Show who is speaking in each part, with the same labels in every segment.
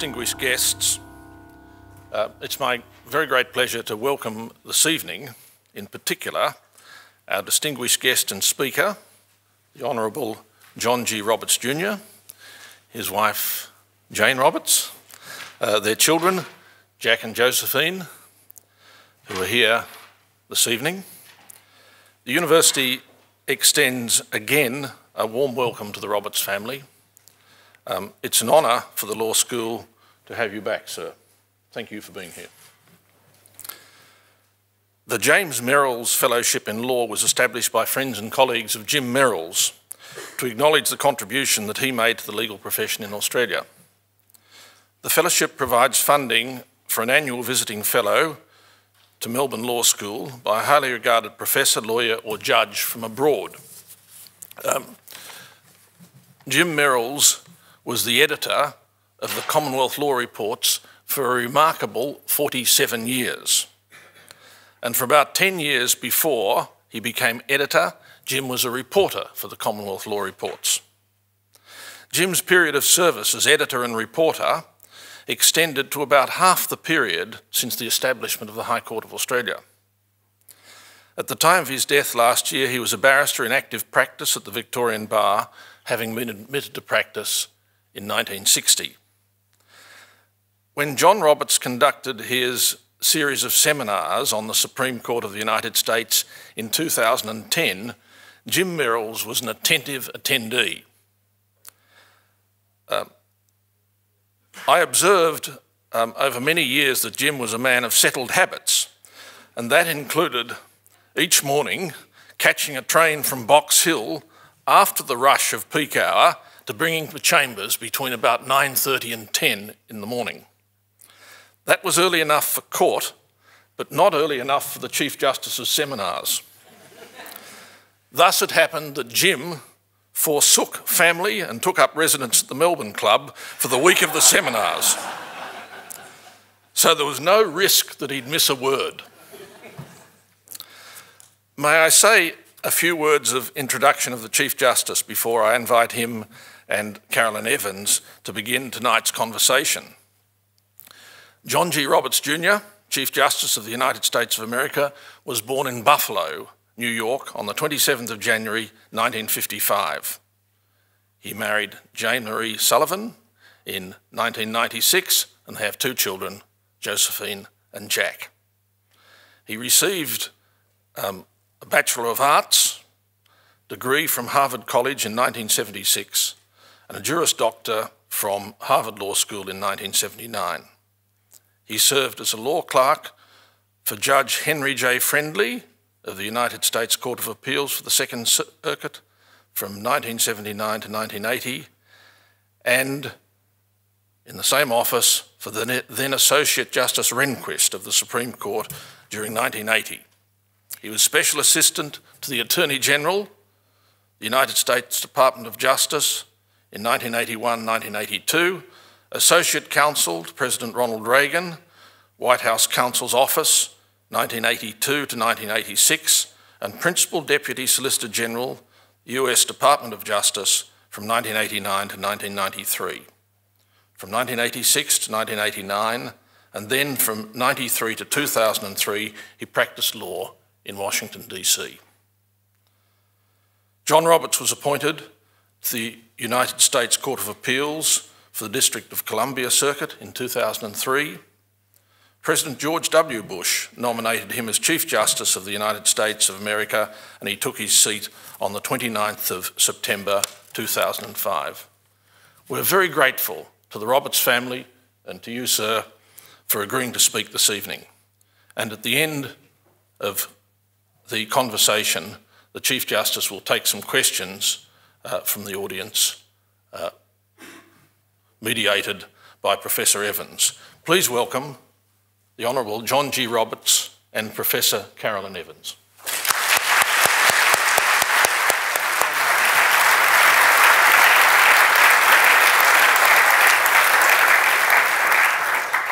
Speaker 1: distinguished guests, uh, it's my very great pleasure to welcome this evening, in particular, our distinguished guest and speaker, the Honourable John G. Roberts Jr., his wife Jane Roberts, uh, their children Jack and Josephine, who are here this evening. The University extends again a warm welcome to the Roberts family. Um, it's an honour for the law school to have you back, sir. Thank you for being here. The James Merralls Fellowship in Law was established by friends and colleagues of Jim Merralls to acknowledge the contribution that he made to the legal profession in Australia. The fellowship provides funding for an annual visiting fellow to Melbourne Law School by a highly regarded professor, lawyer or judge from abroad. Um, Jim Merralls was the editor of the Commonwealth Law Reports for a remarkable 47 years. And for about 10 years before he became editor, Jim was a reporter for the Commonwealth Law Reports. Jim's period of service as editor and reporter extended to about half the period since the establishment of the High Court of Australia. At the time of his death last year, he was a barrister in active practice at the Victorian Bar, having been admitted to practice in 1960. When John Roberts conducted his series of seminars on the Supreme Court of the United States in 2010, Jim Merralls was an attentive attendee. Uh, I observed um, over many years that Jim was a man of settled habits, and that included each morning catching a train from Box Hill after the rush of peak hour to bringing to chambers between about 9.30 and 10 in the morning. That was early enough for court, but not early enough for the Chief Justice's seminars. Thus it happened that Jim forsook family and took up residence at the Melbourne Club for the week of the seminars. So there was no risk that he'd miss a word. May I say a few words of introduction of the Chief Justice before I invite him and Carolyn Evans to begin tonight's conversation. John G. Roberts Jr., Chief Justice of the United States of America, was born in Buffalo, New York on the 27th of January 1955. He married Jane Marie Sullivan in 1996 and they have two children, Josephine and Jack. He received um, a Bachelor of Arts degree from Harvard College in 1976 and a Juris Doctor from Harvard Law School in 1979. He served as a law clerk for Judge Henry J. Friendly of the United States Court of Appeals for the Second Circuit from 1979 to 1980, and in the same office for the then Associate Justice Rehnquist of the Supreme Court during 1980. He was Special Assistant to the Attorney General, the United States Department of Justice, in 1981-1982, Associate Counsel to President Ronald Reagan, White House Counsel's Office, 1982 to 1986, and Principal Deputy Solicitor General, US Department of Justice from 1989 to 1993. From 1986 to 1989, and then from 93 to 2003, he practiced law in Washington, D.C. John Roberts was appointed to the United States Court of Appeals for the District of Columbia Circuit in 2003. President George W. Bush nominated him as Chief Justice of the United States of America and he took his seat on the 29th of September 2005. We're very grateful to the Roberts family and to you, sir, for agreeing to speak this evening. And at the end of the conversation, the Chief Justice will take some questions uh, from the audience, uh, mediated by Professor Evans. Please welcome the Honourable John G. Roberts and Professor Carolyn Evans.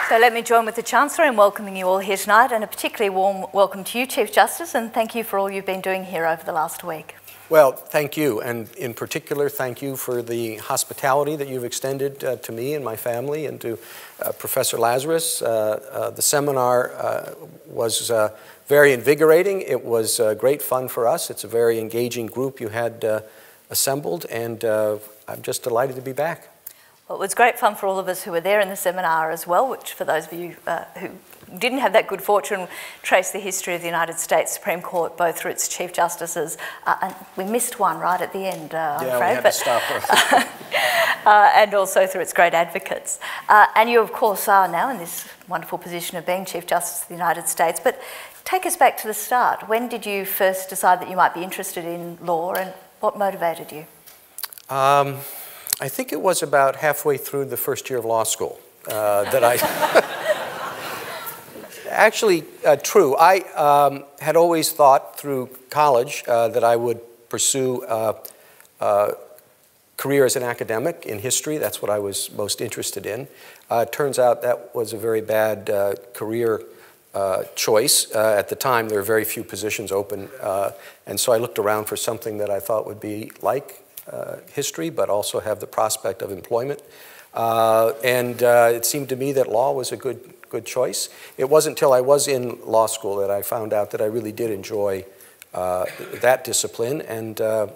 Speaker 2: So let me join with the Chancellor in welcoming you all here tonight and a particularly warm welcome to you, Chief Justice, and thank you for all you've been doing here over the last week.
Speaker 3: Well, thank you. And in particular, thank you for the hospitality that you've extended uh, to me and my family and to uh, Professor Lazarus. Uh, uh the seminar uh, was uh, very invigorating. It was great fun for us. It's a very engaging group you had assembled, and I'm just delighted to be back.
Speaker 2: Well, it was great fun for all of us who were there in the seminar as well, which for those of you who didn't have that good fortune, trace the history of the United States Supreme Court, both through its Chief Justices, uh, and we missed one right at the end, uh,
Speaker 3: yeah,
Speaker 2: I'm afraid,
Speaker 3: we had but, to stop
Speaker 2: uh, and also through its great advocates. Uh, and you, of course, are now in this wonderful position of being Chief Justice of the United States. But take us back to the start. When did you first decide that you might be interested in law, and what motivated you?
Speaker 3: Um, I think it was about halfway through the first year of law school uh, that I. actually uh, true. I um, had always thought through college uh, that I would pursue a uh, uh, career as an academic in history. That's what I was most interested in. Uh, turns out that was a very bad career choice. at the time, there were very few positions open, and so I looked around for something that I thought would be like history, but also have the prospect of employment. and it seemed to me that law was a good good choice. It wasn't until I was in law school that I found out that I really did enjoy uh, that discipline, and uh,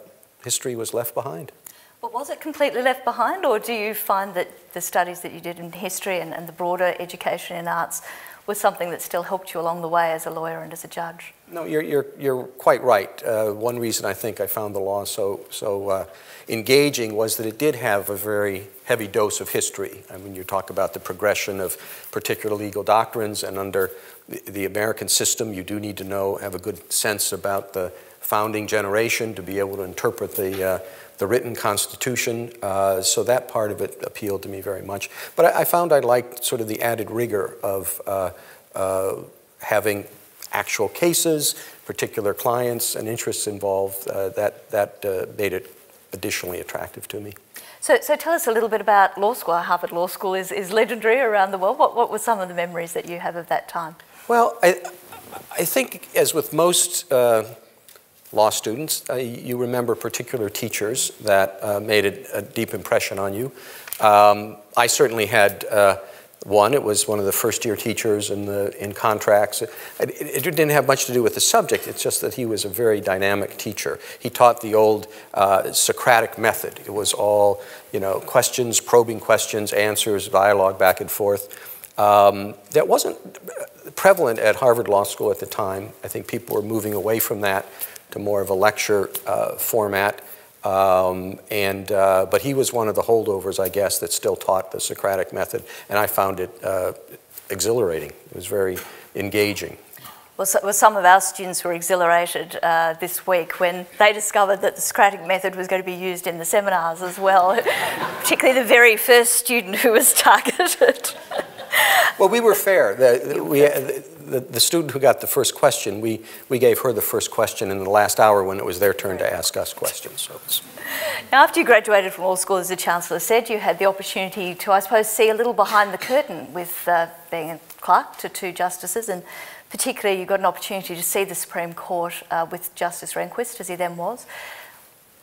Speaker 3: history was left behind.
Speaker 2: But was it completely left behind, or do you find that the studies that you did in history and, and the broader education in arts was something that still helped you along the way as a lawyer and as a judge?
Speaker 3: No, you're, you're, you're quite right. Uh, one reason I think I found the law so, so uh, engaging was that it did have a very heavy dose of history. I mean, you talk about the progression of particular legal doctrines, and under the, the American system, you do need to know, have a good sense about the founding generation to be able to interpret the, uh, the written constitution. Uh, so that part of it appealed to me very much. But I, I found I liked sort of the added rigor of uh, uh having actual cases, particular clients and interests involved, uh, that, that uh, made it additionally attractive to me.
Speaker 2: So, so tell us a little bit about law school. Harvard Law School is, is legendary around the world. What, what were some of the memories that you have of that time?
Speaker 3: Well, I, I think as with most uh, law students, uh, you remember particular teachers that uh, made a, a, deep impression on you. Um, I certainly had uh, one, it was one of the first year teachers in, the, in contracts. It, it, didn't have much to do with the subject, it's just that he was a very dynamic teacher. He taught the old uh, Socratic method. It was all, you know, questions, probing questions, answers, dialogue back and forth. Um, that wasn't prevalent at Harvard Law School at the time. I think people were moving away from that to more of a lecture uh, format. Um, and, uh, but he was one of the holdovers, I guess, that still taught the Socratic method, and I found it uh, exhilarating. It was very engaging.
Speaker 2: Well, some of our students were exhilarated uh, this week when they discovered that the Socratic method was going to be used in the seminars as well, particularly the very first student who was targeted.
Speaker 3: well, we were fair. The, the, we, the, the, student who got the first question, we, we gave her the first question in the last hour when it was their turn to ask us questions. So
Speaker 2: now, after you graduated from law school, as the Chancellor said, you had the opportunity to, I suppose, see a little behind the curtain with uh, being a clerk to two justices, and particularly you got an opportunity to see the Supreme Court uh, with Justice Rehnquist, as he then was.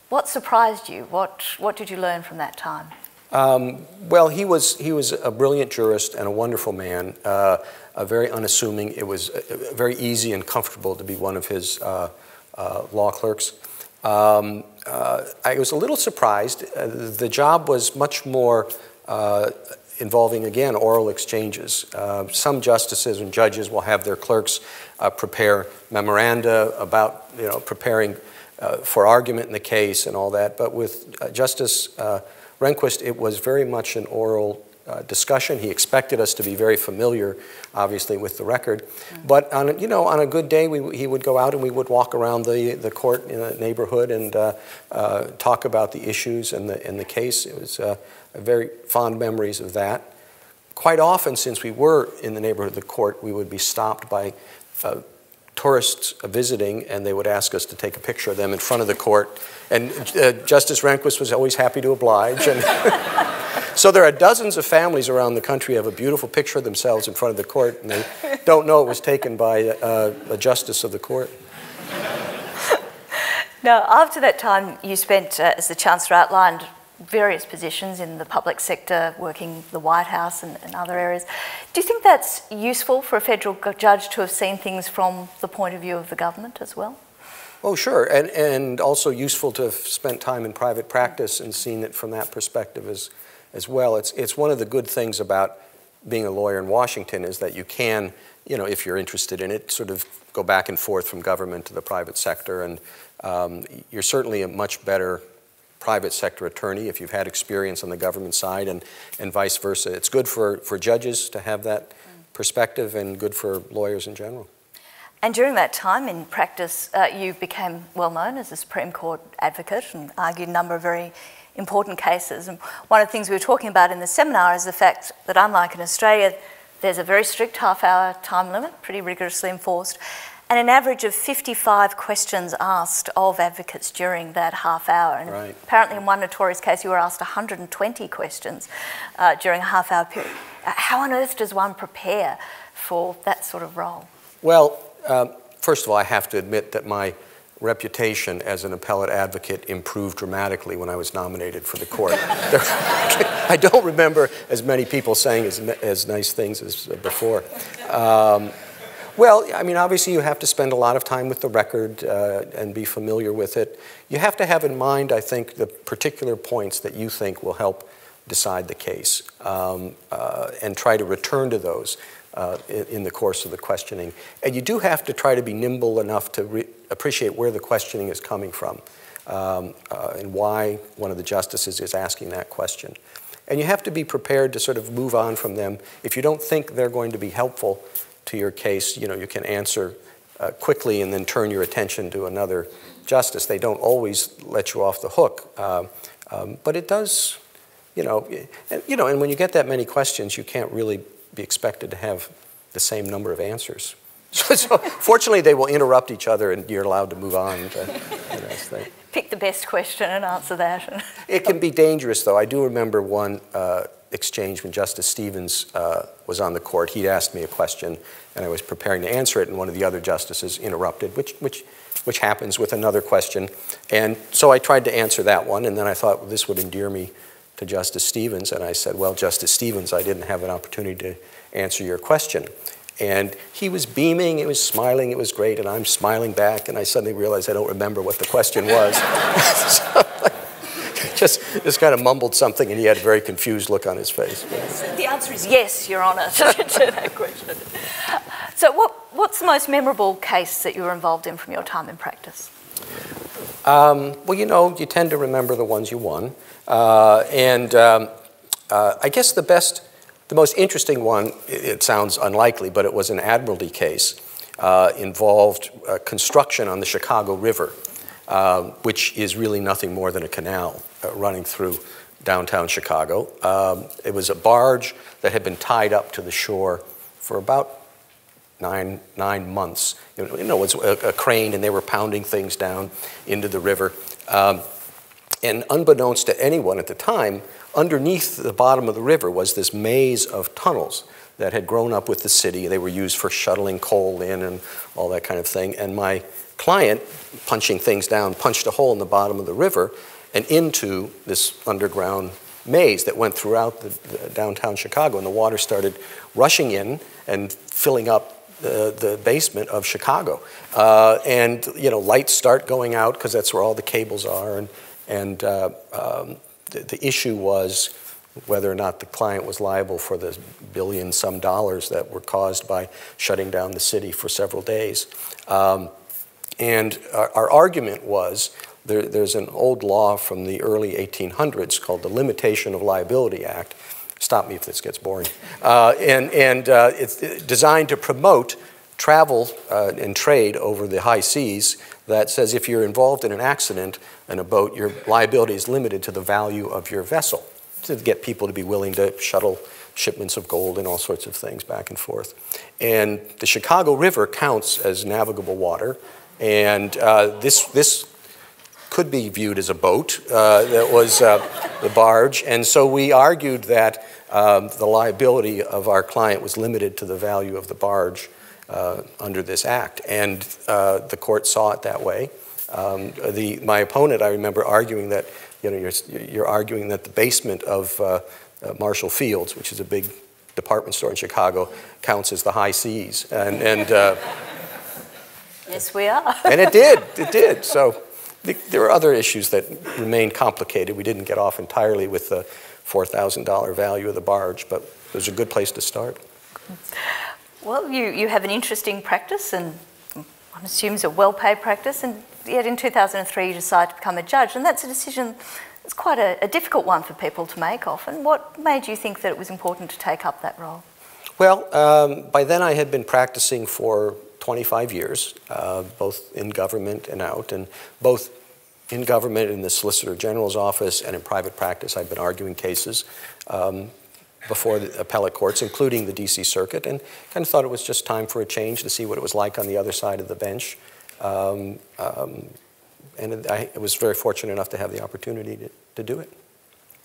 Speaker 2: What surprised you? What, what did you learn from that time?
Speaker 3: Um, well, he was, he was a brilliant jurist and a wonderful man, uh, very unassuming. It was uh, very easy and comfortable to be one of his uh, uh law clerks. Um, uh, I was a little surprised. Uh, the job was much more involving, again, oral exchanges. some justices and judges will have their clerks prepare memoranda about, you know, preparing for argument in the case and all that. But with Justice Rehnquist, it was very much an oral uh, discussion. He expected us to be very familiar, obviously, with the record. Mm-hmm. But on a, you know, on a good day, we, he would go out and we would walk around the, the court in the neighborhood and uh, uh, talk about the issues and the, in the case. It was uh, very fond memories of that. Quite often, since we were in the neighborhood of the court, we would be stopped by uh, tourists visiting, and they would ask us to take a picture of them in front of the court. And uh, Justice Rehnquist was always happy to oblige. And so there are dozens of families around the country have a beautiful picture of themselves in front of the court, and they don't know it was taken by uh, a justice of the court.
Speaker 2: Now, after that time, you spent, uh, as the Chancellor outlined, various positions in the public sector, working the White House and, and, other areas. Do you think that's useful for a federal judge to have seen things from the point of view of the government as well?
Speaker 3: Oh, sure, and, and also useful to have spent time in private practice and seen it from that perspective as, as well. It's, it's one of the good things about being a lawyer in Washington is that you can, you know, if you're interested in it, sort of go back and forth from government to the private sector, and um, you're certainly a much better private sector attorney if you've had experience on the government side and, and vice versa. It's good for, for judges to have that perspective and good for lawyers in general.
Speaker 2: And during that time in practice, uh, you became well known as a Supreme Court advocate and argued a number of very important cases. And one of the things we were talking about in the seminar is the fact that, unlike in Australia, there's a very strict half hour time limit, pretty rigorously enforced and an average of 55 questions asked of advocates during that half hour. And
Speaker 3: right.
Speaker 2: apparently, in one notorious case, you were asked 120 questions uh, during a half hour period. Uh, how on earth does one prepare for that sort of role?
Speaker 3: Well, um, first of all, I have to admit that my reputation as an appellate advocate improved dramatically when I was nominated for the court. I don't remember as many people saying as, as nice things as before. Um, well, I mean, obviously you have to spend a lot of time with the record uh, and be familiar with it. You have to have in mind, I think, the particular points that you think will help decide the case um, uh, and try to return to those uh, in, in, the course of the questioning. And you do have to try to be nimble enough to appreciate where the questioning is coming from um, uh, and why one of the justices is asking that question. And you have to be prepared to sort of move on from them. If you don't think they're going to be helpful, to your case, you know, you can answer uh, quickly and then turn your attention to another justice. They don't always let you off the hook, uh, um, but it does, you know, and, you know, and when you get that many questions, you can't really be expected to have the same number of answers. So, so fortunately, they will interrupt each other, and you're allowed to move on to the next thing.
Speaker 2: Pick the best question and answer that.
Speaker 3: it can be dangerous, though. I do remember one. Uh, exchange when Justice Stevens uh, was on the court. He'd asked me a question, and I was preparing to answer it, and one of the other justices interrupted, which, which, which happens with another question. And so I tried to answer that one, and then I thought well, this would endear me to Justice Stevens, and I said, well, Justice Stevens, I didn't have an opportunity to answer your question. And he was beaming, he was smiling, it was great, and I'm smiling back, and I suddenly realized I don't remember what the question was. so, just, just kind of mumbled something, and he had a very confused look on his face.
Speaker 2: The answer is yes, Your Honour, to that question. So, what, what's the most memorable case that you were involved in from your time in practice?
Speaker 3: Um, well, you know, you tend to remember the ones you won. Uh, and um, uh, I guess the best, the most interesting one, it sounds unlikely, but it was an admiralty case, uh, involved uh, construction on the Chicago River. Um, which is really nothing more than a canal uh, running through downtown Chicago. Um, it was a barge that had been tied up to the shore for about nine, nine months. You know, it was a, a crane, and they were pounding things down into the river. Um, and unbeknownst to anyone at the time, underneath the bottom of the river was this maze of tunnels that had grown up with the city. They were used for shuttling coal in and all that kind of thing. And my client, punching things down, punched a hole in the bottom of the river and into this underground maze that went throughout the, the downtown Chicago. And the water started rushing in and filling up the, the basement of Chicago. Uh, and, you know, lights start going out because that's where all the cables are. And, and uh, um, the, the issue was whether or not the client was liable for the billion some dollars that were caused by shutting down the city for several days. Um, and our, our argument was there, there's an old law from the early 1800s called the Limitation of Liability Act. Stop me if this gets boring. Uh, and and uh, it's designed to promote travel uh, and trade over the high seas that says if you're involved in an accident in a boat, your liability is limited to the value of your vessel to get people to be willing to shuttle shipments of gold and all sorts of things back and forth. And the Chicago River counts as navigable water. And uh, this, this could be viewed as a boat uh, that was uh, the barge. And so we argued that um, the liability of our client was limited to the value of the barge uh, under this act. And uh, the court saw it that way. Um, the, my opponent, I remember arguing that, you know, you're, you're arguing that the basement of uh, uh, Marshall Fields, which is a big department store in Chicago, counts as the high seas. And, and uh,
Speaker 2: yes, we are.
Speaker 3: and it did, it did. So there are other issues that remain complicated. We didn't get off entirely with the $4,000 value of the barge, but it was a good place to start.
Speaker 2: Well, you, you have an interesting practice, and one assumes a well paid practice, and yet in 2003 you decide to become a judge, and that's a decision that's quite a, a difficult one for people to make often. What made you think that it was important to take up that role?
Speaker 3: Well, um, by then I had been practicing for 25 years, uh, both in government and out, and both in government in the Solicitor General's office and in private practice. I've been arguing cases um, before the appellate courts, including the DC Circuit, and kind of thought it was just time for a change to see what it was like on the other side of the bench. Um, um, and I was very fortunate enough to have the opportunity to, to do it.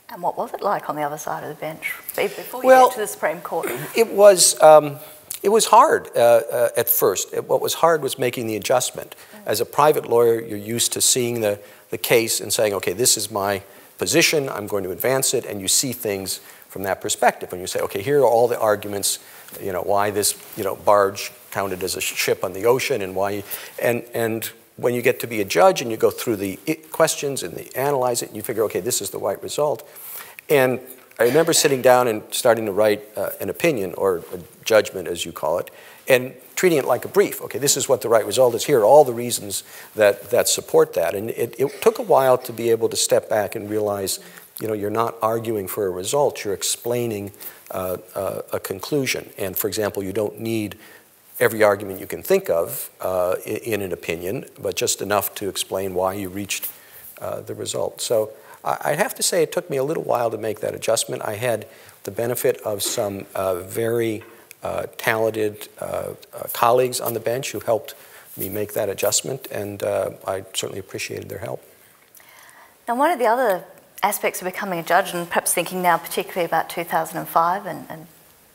Speaker 2: And what was it like on the other side of the bench before you
Speaker 3: well,
Speaker 2: get to the Supreme Court?
Speaker 3: It was, um, it was hard uh, uh, at first. It, what was hard was making the adjustment. As a private lawyer, you're used to seeing the, the case and saying, okay, this is my position, I'm going to advance it, and you see things from that perspective. When you say, okay, here are all the arguments, you know, why this, you know, barge counted as a ship on the ocean and why, and, and when you get to be a judge and you go through the questions and they analyze it and you figure, okay, this is the right result. And I remember sitting down and starting to write uh, an opinion or a judgment, as you call it, and treating it like a brief. Okay, this is what the right result is. Here are all the reasons that, that support that. And it, it took a while to be able to step back and realize, you know, you're not arguing for a result, you're explaining uh, uh, a conclusion. And for example, you don't need every argument you can think of uh, in an opinion, but just enough to explain why you reached uh, the result. So I have to say it took me a little while to make that adjustment. I had the benefit of some uh, very uh, talented uh, uh, colleagues on the bench who helped me make that adjustment, and I certainly appreciated their help.
Speaker 2: Now, one of the other aspects of becoming a judge, and perhaps thinking now particularly about 2005 and, and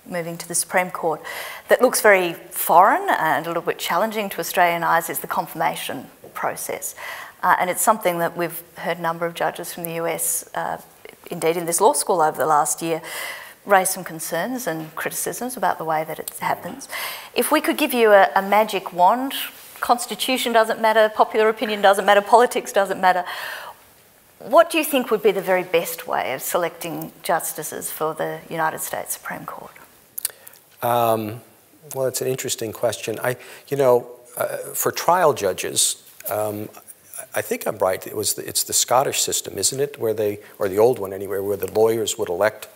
Speaker 2: moving to the Supreme Court that looks very foreign and a little bit challenging to Australian eyes is the confirmation process. Uh, and it's something that we've heard a number of judges from the US, uh, indeed in this law school over the last year, raise some concerns and criticisms about the way that it happens. If we could give you a, a magic wand, constitution doesn't matter, popular opinion doesn't matter, politics doesn't matter, what do you think would be the very best way of selecting justices for the United States Supreme Court?
Speaker 3: Um, well, it's an interesting question. I, you know, uh, for trial judges, um, I think I'm right. It was the, it's the Scottish system, isn't it, where they, or the old one anyway, where the lawyers would elect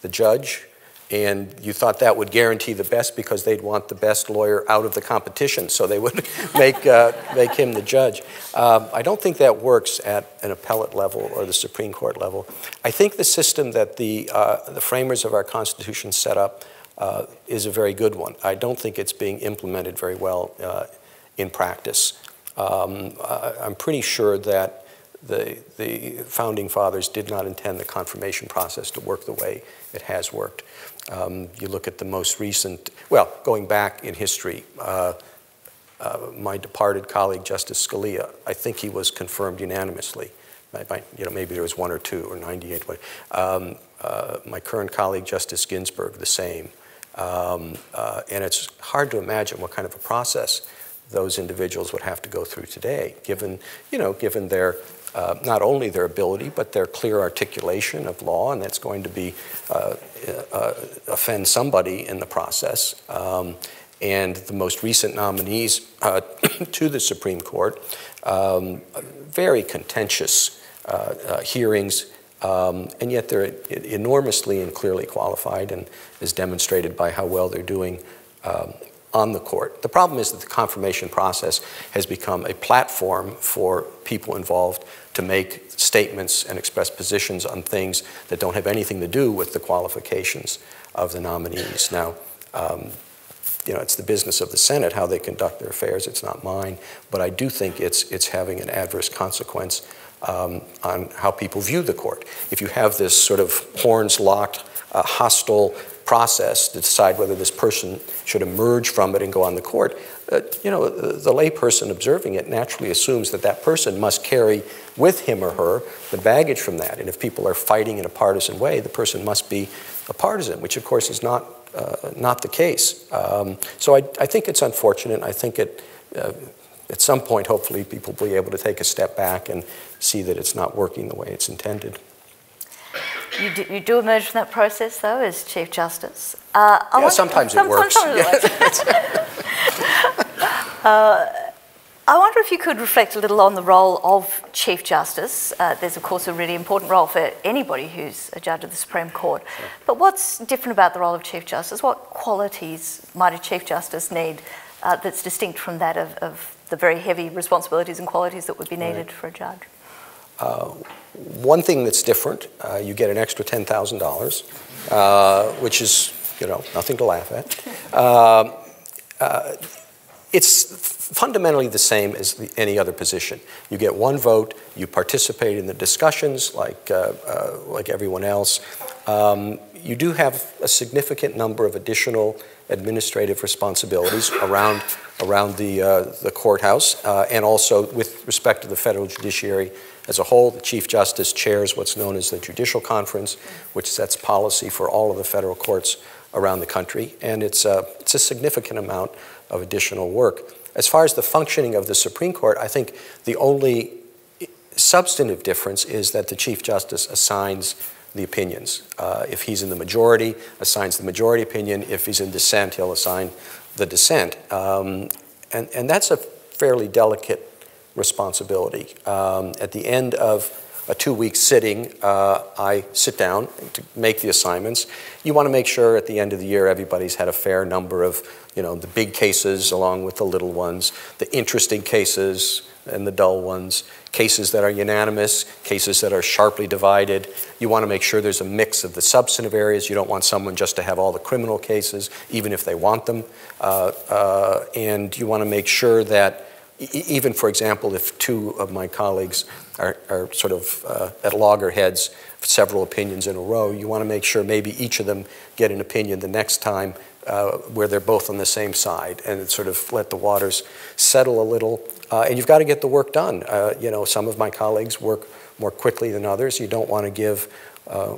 Speaker 3: the judge, and you thought that would guarantee the best because they'd want the best lawyer out of the competition, so they would make uh, make him the judge. Um, I don't think that works at an appellate level or the Supreme Court level. I think the system that the uh, the framers of our Constitution set up uh, is a very good one. I don't think it's being implemented very well uh, in practice. Um, I'm pretty sure that the, the founding fathers did not intend the confirmation process to work the way it has worked. Um, you look at the most recent, well, going back in history, uh, uh, my departed colleague, Justice Scalia, I think he was confirmed unanimously. you know, maybe there was one or two or 98. Um, uh, my current colleague, Justice Ginsburg, the same. Um, uh, and it's hard to imagine what kind of a process those individuals would have to go through today, given, you know, given their uh, not only their ability, but their clear articulation of law, and that's going to be uh, uh, offend somebody in the process. Um, and the most recent nominees uh, to the Supreme Court, um, very contentious uh, uh, hearings um, and yet they're enormously and clearly qualified and is demonstrated by how well they're doing um, on the court. The problem is that the confirmation process has become a platform for people involved to make statements and express positions on things that don't have anything to do with the qualifications of the nominees. Now, um, you know, it's the business of the Senate how they conduct their affairs. It's not mine, but I do think it's it's having an adverse consequence um, on how people view the court. If you have this sort of horns locked, uh, hostile process to decide whether this person should emerge from it and go on the court, uh, you know, the, the layperson observing it naturally assumes that that person must carry with him or her the baggage from that. And if people are fighting in a partisan way, the person must be a partisan, which of course is not, uh, not the case. Um, so I, I, think it's unfortunate. I think it, uh, at some point, hopefully, people will be able to take a step back and see that it's not working the way it's intended.
Speaker 2: You do, you do, emerge from that process, though, as Chief Justice. Uh,
Speaker 3: yeah, sometimes it works. Sometimes it works.
Speaker 2: uh, I wonder if you could reflect a little on the role of Chief Justice. Uh, there's, of course, a really important role for anybody who's a judge of the Supreme Court. Sure. But what's different about the role of Chief Justice? What qualities might a Chief Justice need uh, that's distinct from that of, of, the very heavy responsibilities and qualities that would be needed right. for a judge?
Speaker 3: Uh, one thing that's different, uh, you get an extra $10,000, uh, which is, you know, nothing to laugh at. It's fundamentally the same as the, any other position. You get one vote, you participate in the discussions like, uh, uh, like everyone else. Um, you do have a significant number of additional administrative responsibilities around, around the, uh, the courthouse uh, and also with respect to the federal judiciary as a whole. The Chief Justice chairs what's known as the Judicial Conference, which sets policy for all of the federal courts around the country, and it's a, it's a significant amount of additional work. As far as the functioning of the Supreme Court, I think the only substantive difference is that the Chief Justice assigns the opinions. Uh, if he's in the majority, assigns the majority opinion. If he's in dissent, he'll assign the dissent. Um, and, and that's a fairly delicate responsibility. Um, at the end of a two-week sitting, uh, I sit down to make the assignments. You want to make sure at the end of the year everybody's had a fair number of, you know, the big cases along with the little ones, the interesting cases and the dull ones, cases that are unanimous, cases that are sharply divided. You want to make sure there's a mix of the substantive areas. You don't want someone just to have all the criminal cases, even if they want them. Uh, uh, and you want to make sure that even, for example, if two of my colleagues are, are sort of uh, at loggerheads, several opinions in a row, you want to make sure maybe each of them get an opinion the next time uh, where they're both on the same side and sort of let the waters settle a little. Uh, and you've got to get the work done. Uh, you know, some of my colleagues work more quickly than others. You don't want to give uh, uh,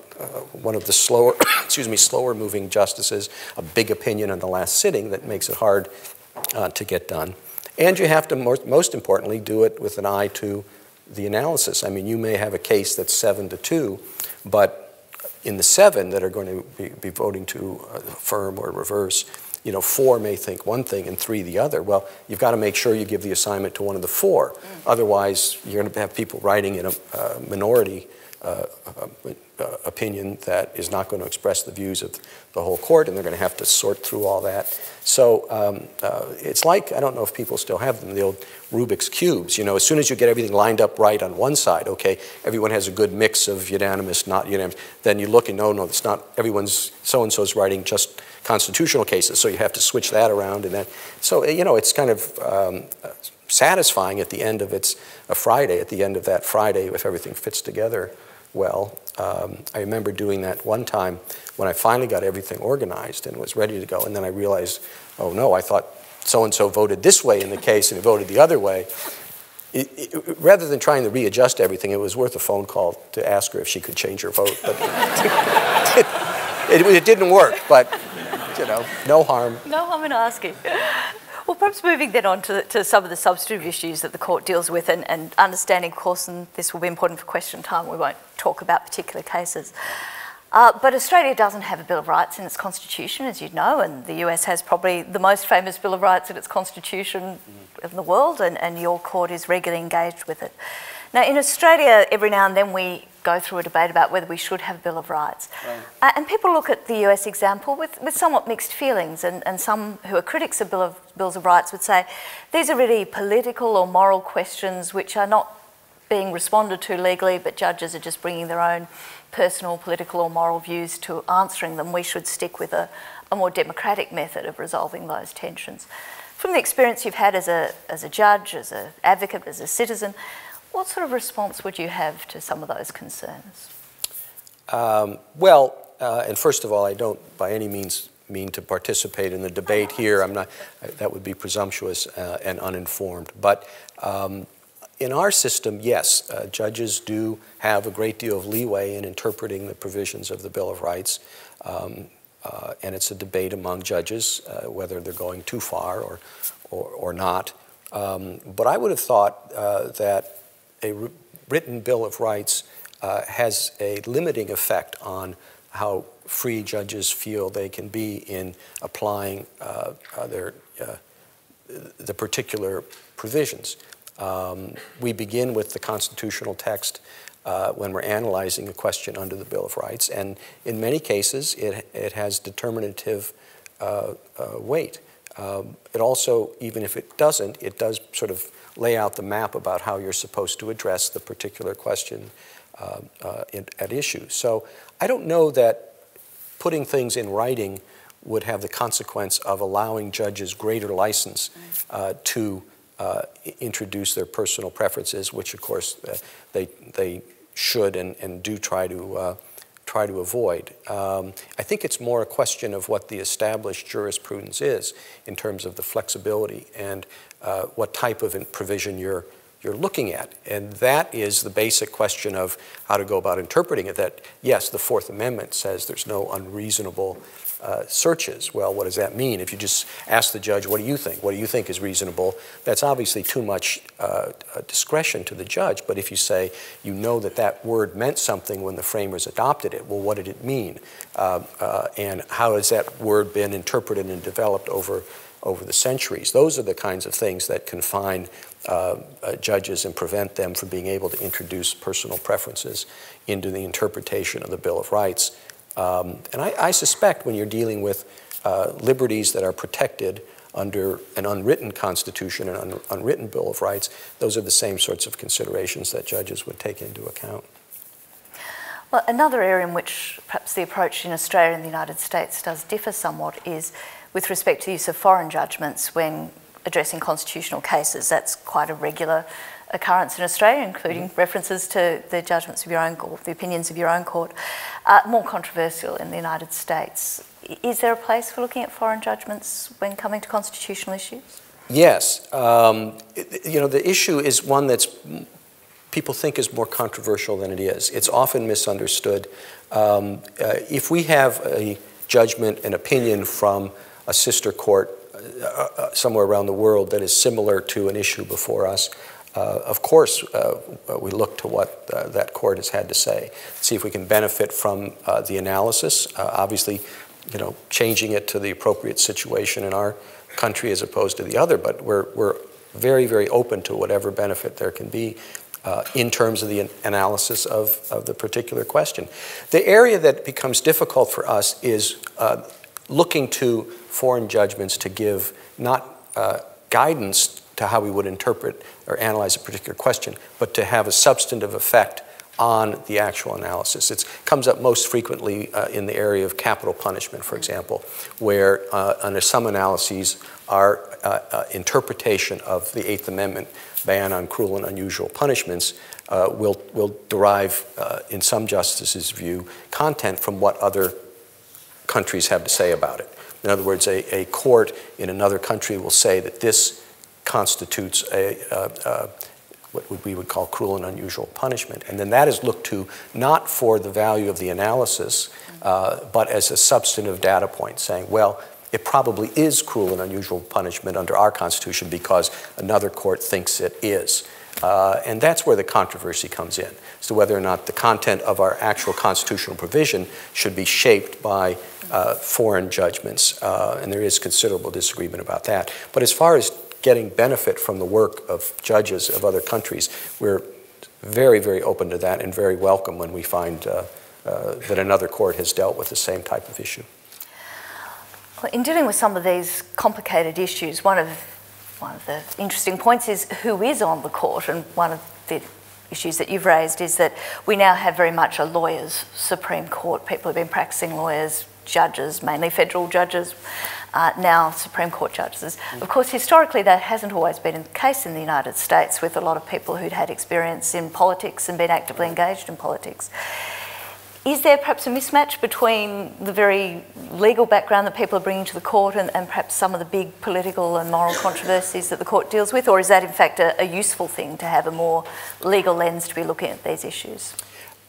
Speaker 3: one of the slower, excuse me, slower moving justices a big opinion on the last sitting that makes it hard to get done. And you have to, most importantly, do it with an eye to the analysis. I mean, you may have a case that's seven to two, but in the seven that are going to be, be voting to affirm or reverse, you know, four may think one thing and three the other. Well, you've got to make sure you give the assignment to one of the four. Mm. Otherwise, you're going to have people writing in a uh, minority uh, uh, opinion that is not going to express the views of the whole court, and they're going to have to sort through all that. So um, uh, it's like, I don't know if people still have them, the old Rubik's Cubes. You know, as soon as you get everything lined up right on one side, okay, everyone has a good mix of unanimous, not unanimous, then you look and no, no, it's not, everyone's, so-and-so's writing just constitutional cases, so you have to switch that around and that. So, you know, it's kind of um, satisfying at the end of it's a Friday, at the end of that Friday, if everything fits together well. Um, I remember doing that one time when I finally got everything organized and was ready to go, and then I realized, oh no, I thought so-and-so voted this way in the case and it voted the other way. It, it, rather than trying to readjust everything, it was worth a phone call to ask her if she could change her vote. But it, it, didn't work, but you know, no harm.
Speaker 2: No harm in asking. Well, perhaps moving then on to, to some of the substantive issues that the court deals with and, and understanding, of course, and this will be important for question time, we won't talk about particular cases. Uh, but Australia doesn't have a Bill of Rights in its constitution, as you know, and the US has probably the most famous Bill of Rights in its constitution mm. in the world, and, and your court is regularly engaged with it. Now, in Australia, every now and then we go through a debate about whether we should have a Bill of Rights. Right. Uh, and people look at the US example with, with somewhat mixed feelings, and, and some who are critics of, Bill of Bills of Rights would say these are really political or moral questions which are not being responded to legally, but judges are just bringing their own personal, political, or moral views to answering them. We should stick with a, a more democratic method of resolving those tensions. From the experience you've had as a, as a judge, as an advocate, as a citizen, what sort of response would you have to some of those concerns?
Speaker 3: Um, well, uh, and first of all, I don't by any means mean to participate in the debate here. I'm not, that would be presumptuous uh, and uninformed. But um, in our system, yes, uh, judges do have a great deal of leeway in interpreting the provisions of the Bill of Rights. Um, uh, and it's a debate among judges uh, whether they're going too far or, or, or not. Um, but I would have thought uh, that a written Bill of Rights uh, has a limiting effect on how free judges feel they can be in applying uh, uh, their, uh, the particular provisions. Um, we begin with the constitutional text uh, when we're analyzing a question under the Bill of Rights, and in many cases it, it has determinative uh, uh, weight. Um, it also, even if it doesn't, it does sort of lay out the map about how you're supposed to address the particular question in, at issue. So I don't know that putting things in writing would have the consequence of allowing judges greater license uh, to uh, introduce their personal preferences, which of course uh, they, they should and, and do try to, uh, try to avoid. Um, I think it's more a question of what the established jurisprudence is in terms of the flexibility and uh, what type of provision you're you're looking at. And that is the basic question of how to go about interpreting it, that yes, the Fourth Amendment says there's no unreasonable uh, searches. Well, what does that mean? If you just ask the judge, what do you think? What do you think is reasonable? That's obviously too much uh, uh discretion to the judge. But if you say you know that that word meant something when the framers adopted it, well, what did it mean? Uh, uh and how has that word been interpreted and developed over, over the centuries? Those are the kinds of things that confine uh, uh, judges and prevent them from being able to introduce personal preferences into the interpretation of the Bill of Rights. Um, and I, I, suspect when you're dealing with uh, liberties that are protected under an unwritten constitution and un unwritten Bill of Rights, those are the same sorts of considerations that judges would take into account.
Speaker 2: Well, another area in which perhaps the approach in Australia and the United States does differ somewhat is with respect to the use of foreign judgments when addressing constitutional cases. That's quite a regular occurrence in Australia, including mm-hmm. references to the judgments of your own court, the opinions of your own court. Uh, more controversial in the United States. Is there a place for looking at foreign judgments when coming to constitutional issues?
Speaker 3: Yes. Um, you know, the issue is one that's people think is more controversial than it is. It's often misunderstood. Um, uh, if we have a judgment, an opinion from a sister court uh, uh, somewhere around the world that is similar to an issue before us, of course, uh, we look to what uh, that court has had to say, see if we can benefit from uh, the analysis. obviously, you know, changing it to the appropriate situation in our country as opposed to the other, but we're, we're very, very open to whatever benefit there can be in terms of the analysis of, of the particular question. The area that becomes difficult for us is looking to foreign judgments to give not uh, guidance to how we would interpret or analyze a particular question, but to have a substantive effect on the actual analysis. It comes up most frequently uh, in the area of capital punishment, for example, where uh, under some analyses our uh, uh interpretation of the Eighth Amendment ban on cruel and unusual punishments uh, will, will derive, uh, in some justices' view, content from what other countries have to say about it. In other words, a, a court in another country will say that this constitutes a, what we would call cruel and unusual punishment. And then that is looked to not for the value of the analysis, uh, but as a substantive data point saying, well, it probably is cruel and unusual punishment under our Constitution because another court thinks it is. Uh, and that's where the controversy comes in, as to whether or not the content of our actual constitutional provision should be shaped by uh, foreign judgments, uh, and there is considerable disagreement about that. But as far as getting benefit from the work of judges of other countries, we're very, very open to that and very welcome when we find uh, uh, that another court has dealt with the same type of issue.
Speaker 2: Well, in dealing with some of these complicated issues, one of one of the interesting points is who is on the court, and one of the issues that you've raised is that we now have very much a lawyers' Supreme Court. People have been practicing lawyers judges, mainly federal judges, uh, now Supreme Court judges. Of course, historically, that hasn't always been the case in the United States with a lot of people who'd had experience in politics and been actively engaged in politics. is there perhaps a mismatch between the very legal background that people are bringing to the court and, and perhaps some of the big political and moral controversies that the court deals with? Or is that in fact a, a useful thing to have a more legal lens to be looking at these issues?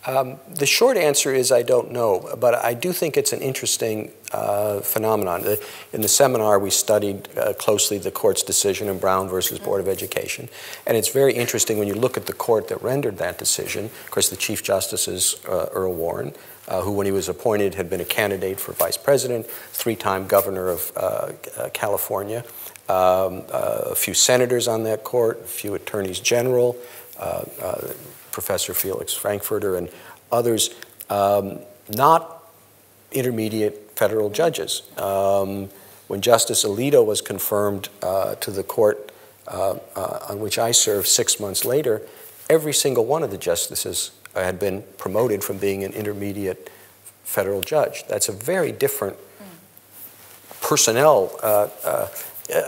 Speaker 3: Um, the short answer is I don't know, but I do think it's an interesting uh, phenomenon. In the seminar, we studied uh, closely the court's decision in Brown versus Board of Education, and it's very interesting when you look at the court that rendered that decision. Of course, the Chief Justice is uh, Earl Warren, uh, who, when he was appointed, had been a candidate for vice president, three-time governor of uh, uh, California, um, a few senators on that court, a few attorneys general. Professor Felix Frankfurter and others, um, not intermediate federal judges. Um, when Justice Alito was confirmed uh, to the court uh, uh, on which I served six months later, every single one of the justices had been promoted from being an intermediate federal judge. That's a very different personnel uh, uh,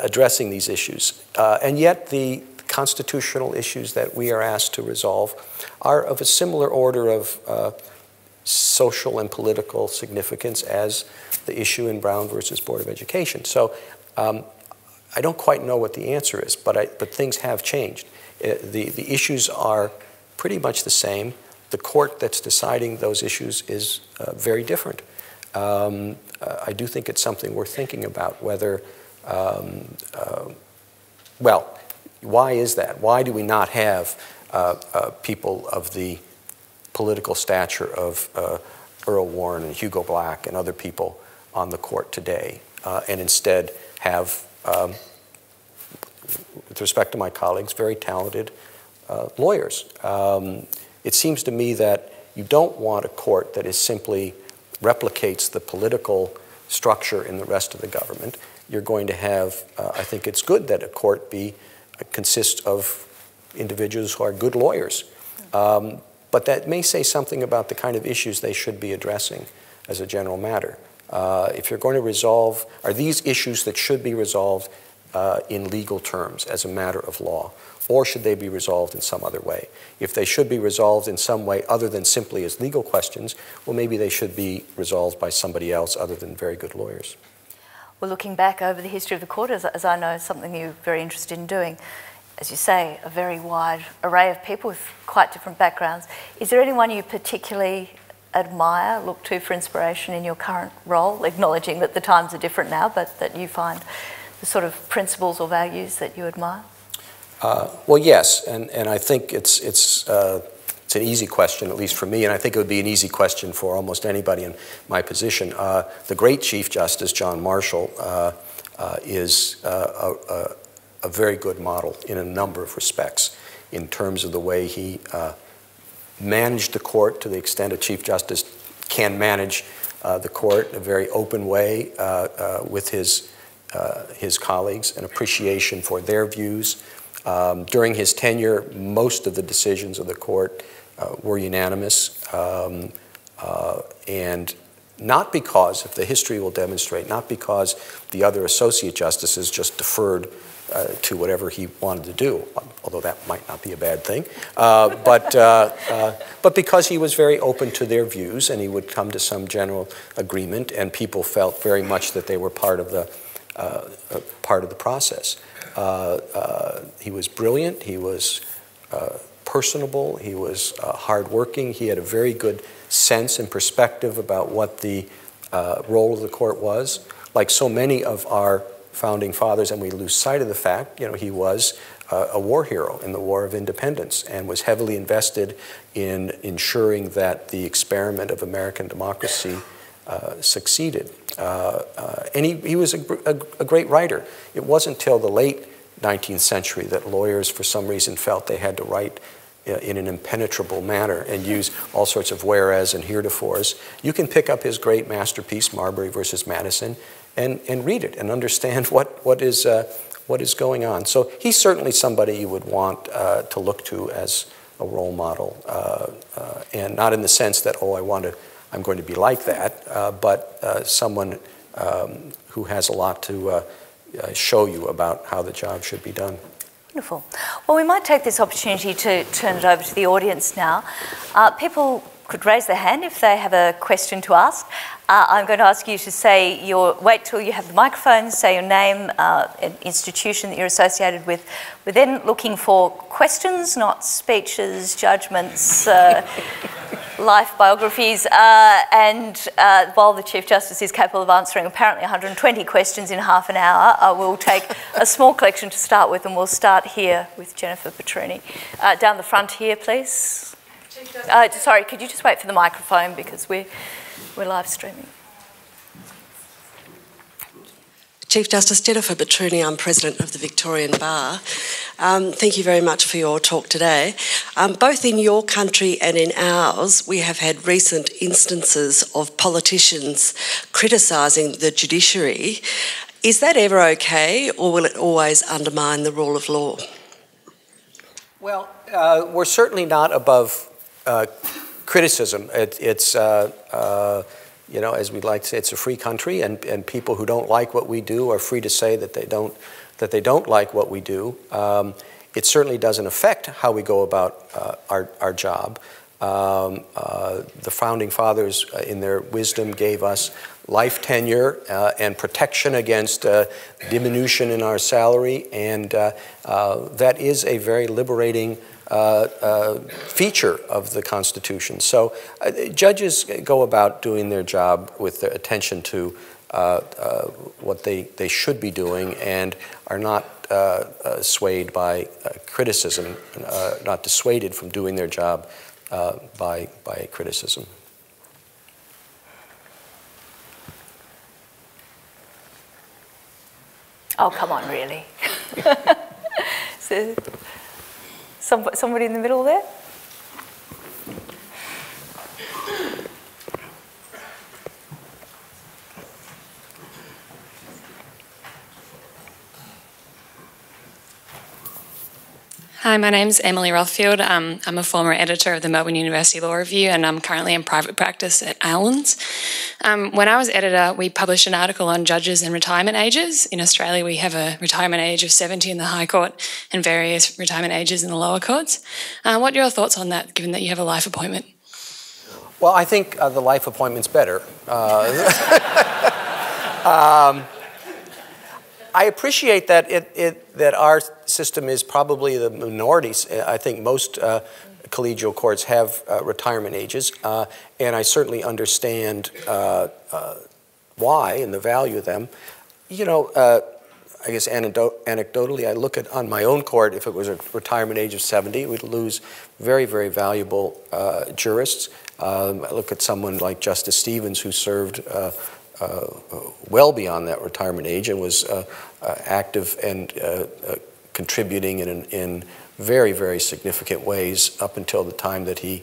Speaker 3: addressing these issues. Uh, and yet the constitutional issues that we are asked to resolve are of a similar order of uh, social and political significance as the issue in Brown versus Board of Education. So um, I don't quite know what the answer is, but, I, but things have changed. Uh, the, the issues are pretty much the same. The court that's deciding those issues is uh, very different. Um, uh, I do think it's something worth thinking about whether, um, uh, well, why is that? Why do we not have people of the political stature of uh, Earl Warren and Hugo Black and other people on the court today, uh, and instead have, um, with respect to my colleagues, very talented uh, lawyers? Um, it seems to me that you don't want a court that is simply replicates the political structure in the rest of the government. You're going to have, uh, I think it's good that a court be consists of individuals who are good lawyers. Um, but that may say something about the kind of issues they should be addressing as a general matter. Uh, if you're going to resolve, are these issues that should be resolved uh, in legal terms as a matter of law? Or should they be resolved in some other way? If they should be resolved in some way other than simply as legal questions, well, maybe they should be resolved by somebody else other than very good lawyers
Speaker 2: well, looking back over the history of the court, as, as I know something you're very interested in doing, as you say, a very wide array of people with quite different backgrounds. Is there anyone you particularly admire, look to for inspiration in your current role, acknowledging that the times are different now, but that you find the sort of principles or values that you admire?
Speaker 3: Uh, well, yes, and, and I think it's, it's uh, it's an easy question, at least for me, and I think it would be an easy question for almost anybody in my position. Uh, the great Chief Justice, John Marshall, uh, uh, is uh, a, a, very good model in a number of respects in terms of the way he uh, managed the court to the extent a Chief Justice can manage uh, the court in a very open way with his, his colleagues, an appreciation for their views. Um, during his tenure, most of the decisions of the court uh, were unanimous. Um, uh, and not because, if the history will demonstrate, not because the other associate justices just deferred uh, to whatever he wanted to do, although that might not be a bad thing, uh, but, uh, uh, but because he was very open to their views and he would come to some general agreement and people felt very much that they were part of the, part of the process. he was brilliant, he was personable, he was uh, hardworking, he had a very good sense and perspective about what the uh, role of the court was. Like so many of our founding fathers, and we lose sight of the fact, you know, he was uh, a war hero in the War of Independence and was heavily invested in ensuring that the experiment of American democracy uh, succeeded. Uh, uh, and he, he was a, a, a, great writer. It wasn't until the late 19th century that lawyers, for some reason, felt they had to write uh, in an impenetrable manner and use all sorts of whereas and heretofores. You can pick up his great masterpiece, Marbury versus Madison, and, and read it and understand what, what, is, uh, what is going on. So he's certainly somebody you would want uh, to look to as a role model, uh, uh and not in the sense that, oh, I want to, I'm going to be like that, uh, but someone um, who has a lot to uh, show you about how the job should be done.
Speaker 2: Wonderful. Well, we might take this opportunity to turn it over to the audience now. Uh, people could raise their hand if they have a question to ask. Uh, I'm going to ask you to say your, wait till you have the microphone, say your name, uh, an institution that you're associated with. We're then looking for questions, not speeches, judgments, uh, life biographies. Uh, and uh, while the Chief Justice is capable of answering apparently 120 questions in half an hour, uh, we'll take a small collection to start with, and we'll start here with Jennifer Batrouney. down the front here, please. Sorry, could you just wait for the microphone because we're we're live streaming.
Speaker 4: Chief Justice Jennifer Batrouney, I'm President of the Victorian Bar. Um, thank you very much for your talk today. Um, both in your country and in ours, we have had recent instances of politicians criticising the judiciary. Is that ever okay, or will it always undermine the rule of law?
Speaker 3: Well, uh, we're certainly not above uh, criticism. It, it's, uh, uh, you know, as we like to say, it's a free country, and, and people who don't like what we do are free to say that they don't, that they don't like what we do. Um, it certainly doesn't affect how we go about uh, our, our job. Um, uh, the founding fathers, in their wisdom, gave us life tenure uh, and protection against uh, diminution in our salary, and uh, that is a very liberating feature of the Constitution. So uh, judges go about doing their job with their attention to uh, uh, what they, they should be doing and are not uh, swayed by criticism, not dissuaded from doing their job by, by criticism.
Speaker 2: Oh, come on, really. so, some, somebody in the middle there?
Speaker 5: Hi, my name is Emily Rothfield. Um, I'm a former editor of the Melbourne University Law Review and I'm currently in private practice at Allens. Um, when I was editor, we published an article on judges and retirement ages. In Australia, we have a retirement age of 70 in the High Court and various retirement ages in the lower courts. Uh, what are your thoughts on that, given that you have a life appointment?
Speaker 3: Well, I think uh, the life appointment's better. Uh, um, I appreciate that it, it, that our system is probably the minority. I think most uh, collegial courts have uh, retirement ages, uh, and I certainly understand uh, uh, why and the value of them. You know, uh, I guess anecdotally, I look at on my own court, if it was a retirement age of 70, we'd lose very, very valuable jurists. Um, I look at someone like Justice Stevens, who served uh, well beyond that retirement age and was uh, uh, active and contributing in, in very, very significant ways up until the time that he,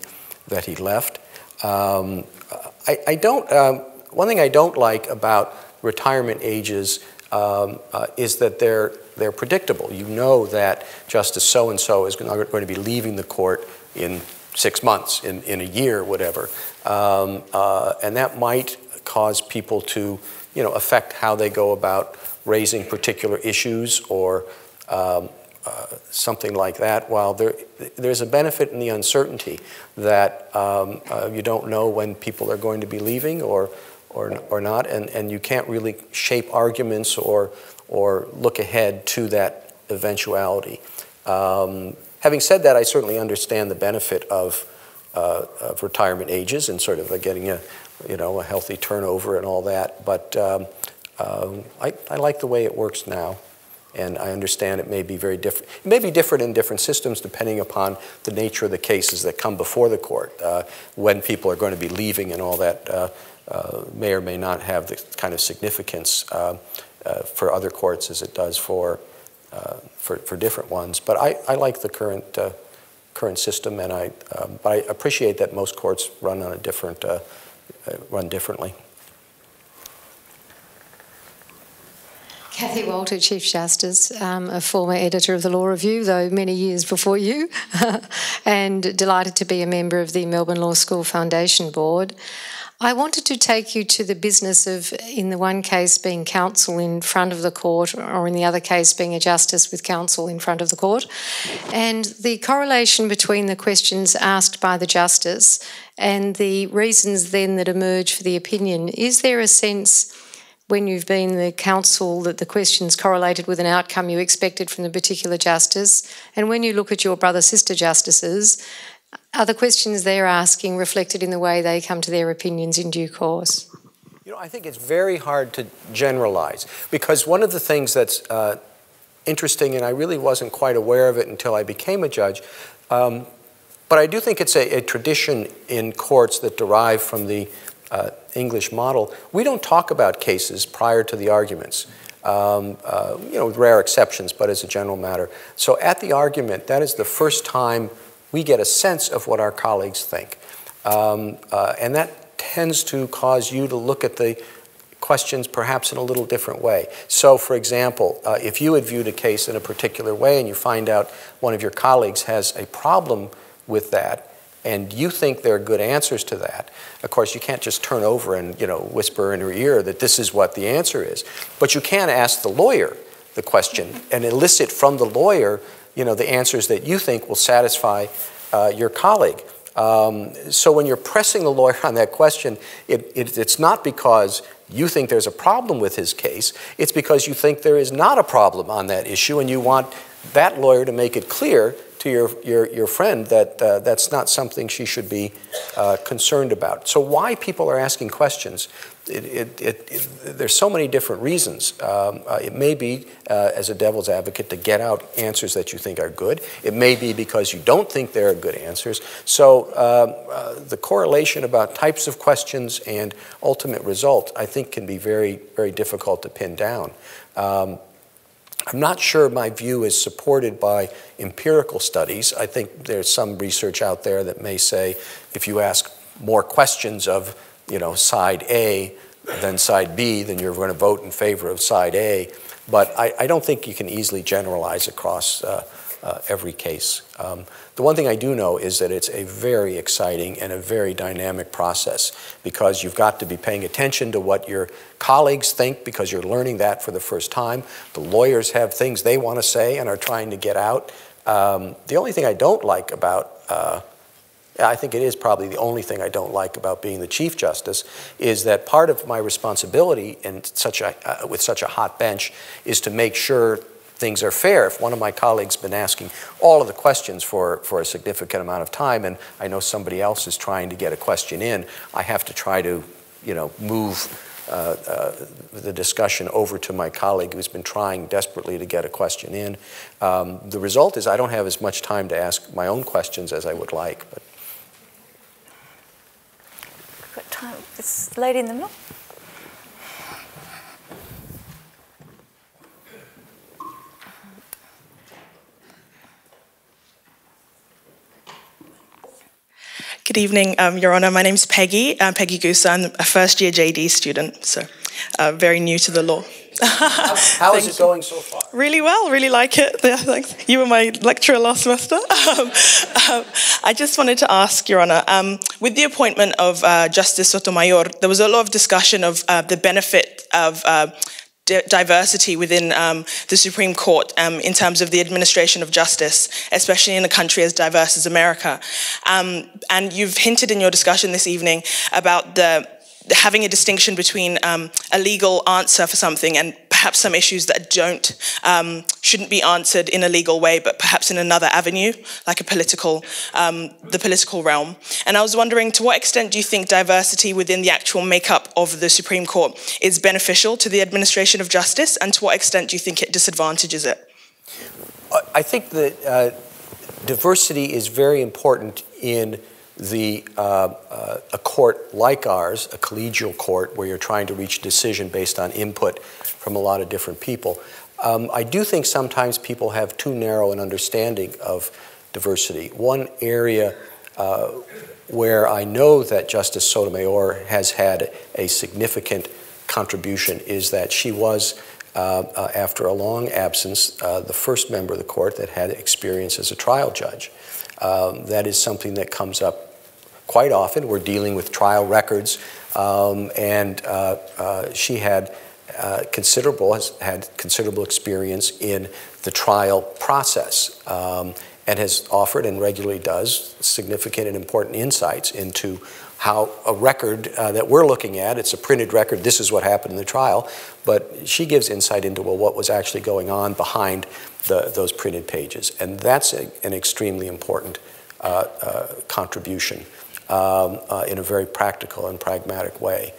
Speaker 3: that he left. Um, I, I, don't, um, one thing I don't like about retirement ages um, uh, is that they're, they're predictable. You know that Justice so-and-so is going to be leaving the court in six months, in, in a year, whatever. Um, uh, and that might cause people to, you know, affect how they go about raising particular issues or um, uh, something like that. While there, there's a benefit in the uncertainty that um, uh, you don't know when people are going to be leaving or, or, or not, and, and you can't really shape arguments or, or look ahead to that eventuality. Um, having said that, I certainly understand the benefit of, uh, of retirement ages and sort of getting a, you know, a healthy turnover and all that. But um, um, I, I like the way it works now. And I understand it may be very different. It may be different in different systems depending upon the nature of the cases that come before the court. Uh, when people are going to be leaving and all that uh, uh, may or may not have the kind of significance uh, uh, for other courts as it does for, uh, for, for, different ones. But I, I like the current, current system, and I, um, but I appreciate that most courts run on a different run differently.
Speaker 6: Cathy Walter, Chief Justice, um, a former editor of the Law Review, though many years before you, and delighted to be a member of the Melbourne Law School Foundation Board. I wanted to take you to the business of, in the one case, being counsel in front of the court, or in the other case, being a justice with counsel in front of the court, and the correlation between the questions asked by the justice and the reasons then that emerge for the opinion. Is there a sense? When you've been the counsel that the questions correlated with an outcome you expected from the particular justice, and when you look at your brother sister justices, are the questions they're asking reflected in the way they come to their opinions in due course?
Speaker 3: You know, I think it's very hard to generalize because one of the things that's uh, interesting, and I really wasn't quite aware of it until I became a judge, um, but I do think it's a, a, tradition in courts that derive from the uh, English model, we don't talk about cases prior to the arguments. Um, uh, you know, with rare exceptions, but as a general matter. So at the argument, that is the first time we get a sense of what our colleagues think. Um, uh, and that tends to cause you to look at the questions perhaps in a little different way. So, for example, uh, if you had viewed a case in a particular way and you find out one of your colleagues has a problem with that, and you think there are good answers to that, of course, you can't just turn over and you know whisper in her ear that this is what the answer is. But you can ask the lawyer the question and elicit from the lawyer you know the answers that you think will satisfy uh, your colleague. Um, so when you're pressing the lawyer on that question, it, it, it's not because you think there's a problem with his case. It's because you think there is not a problem on that issue, and you want that lawyer to make it clear to your, your, your friend that uh, that's not something she should be uh, concerned about. So why people are asking questions, it, it, it, there's so many different reasons. Um, uh, it may be, uh, as a devil's advocate, to get out answers that you think are good. It may be because you don't think there are good answers. So um, uh, the correlation about types of questions and ultimate result, I think, can be very, very difficult to pin down. Um, I'm not sure my view is supported by empirical studies. I think there's some research out there that may say if you ask more questions of, you know, side A than side B, then you're going to vote in favor of side A. But I, I don't think you can easily generalize across uh, uh, every case. Um, the one thing I do know is that it's a very exciting and a very dynamic process because you've got to be paying attention to what your colleagues think because you're learning that for the first time. The lawyers have things they want to say and are trying to get out. Um, the only thing I don't like about uh, I think it is probably the only thing I don't like about being the Chief Justice is that part of my responsibility in such a, uh, with such a hot bench is to make sure things are fair. If one of my colleagues has been asking all of the questions for, for a significant amount of time and I know somebody else is trying to get a question in, I have to try to, you know, move uh, uh, the discussion over to my colleague who's been trying desperately to get a question in. Um, the result is I don't have as much time to ask my own questions as I would like. But.
Speaker 2: We've got time. This lady in the middle.
Speaker 7: Good evening, um, Your Honour. My name's Peggy, uh, Peggy Goosa. I'm a first year JD student, so uh, very new to the law.
Speaker 3: how, how is it going so far?
Speaker 7: Really well, really like it. Yeah, thanks. You were my lecturer last semester. Um, um, I just wanted to ask, Your Honour, um, with the appointment of uh, Justice Sotomayor, there was a lot of discussion of uh, the benefit of uh, diversity within um, the Supreme Court um, in terms of the administration of justice, especially in a country as diverse as America. Um, and you've hinted in your discussion this evening about the having a distinction between um, a legal answer for something and perhaps some issues that don't um, shouldn't be answered in a legal way, but perhaps in another avenue, like a political, um, the political realm. And I was wondering, to what extent do you think diversity within the actual makeup of the Supreme Court is beneficial to the administration of justice, and to what extent do you think it disadvantages it?
Speaker 3: I think that uh, diversity is very important in the uh, uh, a court like ours, a collegial court, where you're trying to reach a decision based on input from a lot of different people. Um, I do think sometimes people have too narrow an understanding of diversity. One area uh, where I know that Justice Sotomayor has had a significant contribution is that she was uh, uh, after a long absence, uh, the first member of the court that had experience as a trial judge. Um, that is something that comes up quite often. We're dealing with trial records, um, and uh, uh, she had uh, considerable has had considerable experience in the trial process. Um, and has offered and regularly does significant and important insights into how a record uh, that we're looking at, it's a printed record, this is what happened in the trial, but she gives insight into well, what was actually going on behind the, those printed pages. And that's a, an extremely important uh, uh, contribution um, uh, in a very practical and pragmatic way.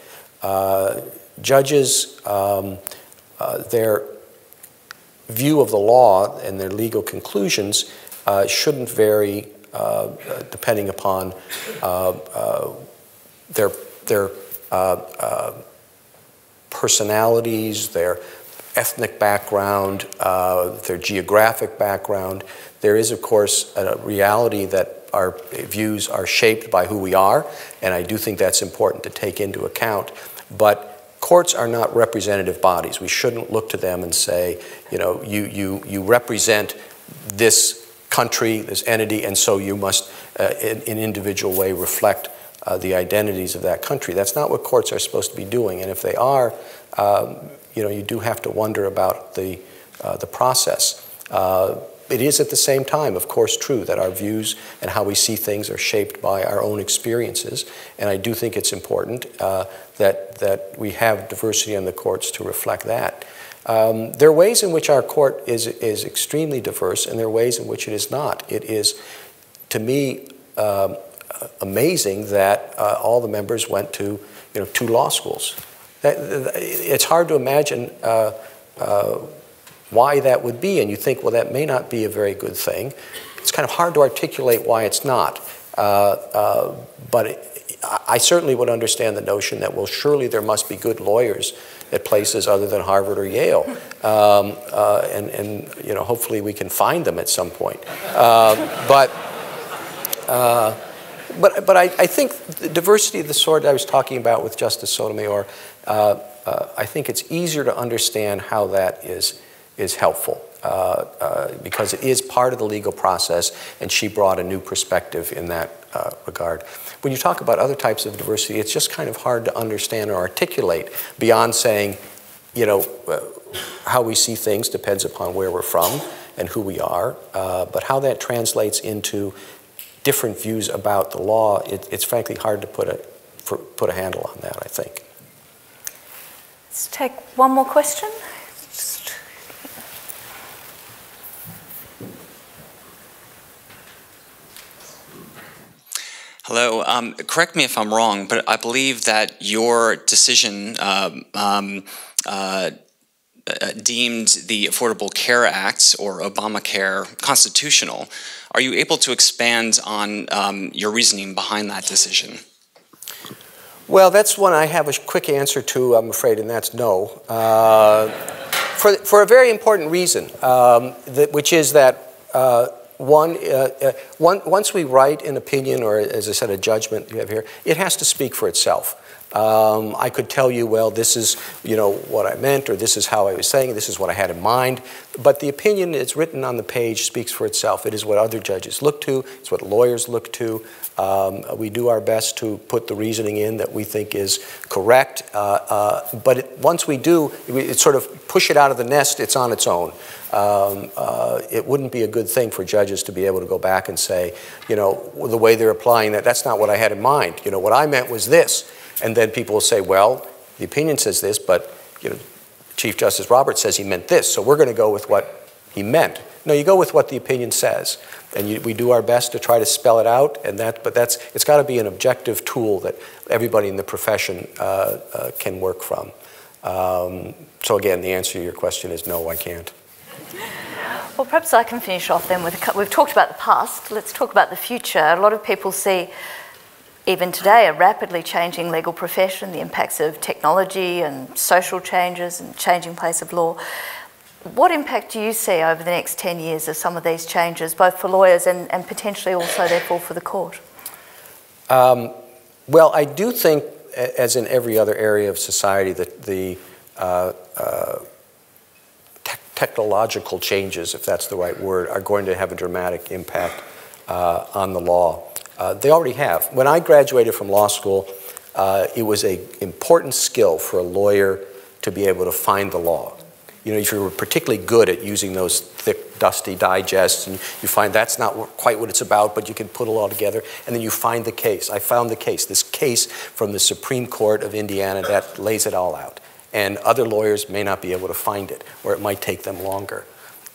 Speaker 3: Uh, judges, um, uh, their view of the law and their legal conclusions shouldn't vary depending upon their, their uh, uh, personalities, their ethnic background, uh, their geographic background. There is, of course, a reality that our views are shaped by who we are, and I do think that's important to take into account. But courts are not representative bodies. We shouldn't look to them and say, you know, you, you, you represent this country, this entity, and so you must, uh, in an individual way, reflect uh, the identities of that country. That's not what courts are supposed to be doing. And if they are, um, you know, you do have to wonder about the, uh, the process. It is at the same time, of course, true that our views and how we see things are shaped by our own experiences. And I do think it's important uh, that, that we have diversity in the courts to reflect that. Um, there are ways in which our court is, is extremely diverse, and there are ways in which it is not. It is, to me, um, amazing that uh, all the members went to, you know, two law schools. That, it's hard to imagine uh, uh, why that would be, and you think, well, that may not be a very good thing. It's kind of hard to articulate why it's not. Uh, uh, but it, I certainly would understand the notion that, well, surely there must be good lawyers at places other than Harvard or Yale. Um, uh, and, and, you know, hopefully we can find them at some point. Um, but but, but I, I, think the diversity of the sort I was talking about with Justice Sotomayor, uh, uh, I think it's easier to understand how that is, is helpful. Uh, uh because it is part of the legal process, and she brought a new perspective in that uh, regard. When you talk about other types of diversity, it's just kind of hard to understand or articulate beyond saying, you know, uh, how we see things depends upon where we're from and who we are, but how that translates into different views about the law, it, it's frankly hard to put a, for, put a handle on that, I think.
Speaker 2: Let's take one more question.
Speaker 8: Hello. Um, correct me if I'm wrong, but I believe that your decision um, um, uh, uh, deemed the Affordable Care Act or Obamacare constitutional. Are you able to expand on um, your reasoning behind that decision?
Speaker 3: Well, that's one I have a quick answer to, I'm afraid, and that's no. Uh, for, for a very important reason, um, that, which is that uh, one, uh, uh, one, once we write an opinion or, as I said, a judgment you have here, it has to speak for itself. Um, I could tell you, well, this is, you know, what I meant, or this is how I was saying, this is what I had in mind. But the opinion that's written on the page speaks for itself. It is what other judges look to. It's what lawyers look to. Um, we do our best to put the reasoning in that we think is correct. Uh, uh, but it, once we do, it sort of push it out of the nest. It's on its own. Um, uh, it wouldn't be a good thing for judges to be able to go back and say, you know, the way they're applying that, that's not what I had in mind. You know, what I meant was this. And then people will say, well, the opinion says this, but you know, Chief Justice Roberts says he meant this, so we're going to go with what he meant. No, you go with what the opinion says, and you, we do our best to try to spell it out. And that, but that's it's got to be an objective tool that everybody in the profession uh, uh, can work from. Um, so again, the answer to your question is no, I can't.
Speaker 2: Well, perhaps I can finish off then with a, we've talked about the past. Let's talk about the future. A lot of people see even today, a rapidly changing legal profession, the impacts of technology and social changes and changing place of law. What impact do you see over the next 10 years of some of these changes, both for lawyers and, and potentially also, therefore, for the court?
Speaker 3: Um, well, I do think, as in every other area of society, that the uh, uh, technological changes, if that's the right word, are going to have a dramatic impact uh, on the law. Uh, they already have. When I graduated from law school, uh, it was an important skill for a lawyer to be able to find the law. You know, if you were particularly good at using those thick, dusty digests, and you find that's not quite what it's about, but you can put it all together, and then you find the case. I found the case, this case from the Supreme Court of Indiana that lays it all out. And other lawyers may not be able to find it, or it might take them longer.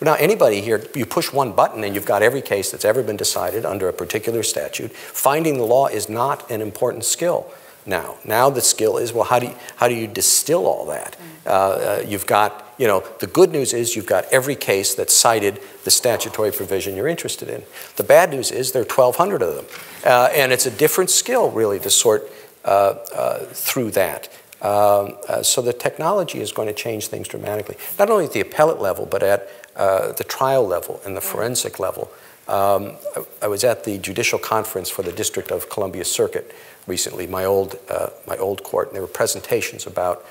Speaker 3: Now, anybody here, you push one button and you've got every case that's ever been decided under a particular statute. Finding the law is not an important skill now. Now the skill is, well, how do you, how do you distill all that? Uh, uh, you've got, you know, the good news is you've got every case that cited the statutory provision you're interested in. The bad news is there are 1,200 of them. Uh, and it's a different skill, really, to sort uh, uh, through that. Um, uh, so the technology is going to change things dramatically, not only at the appellate level, but at uh, the trial level and the forensic level. Um, I, I, was at the judicial conference for the District of Columbia Circuit recently, my old, uh, my old court, and there were presentations about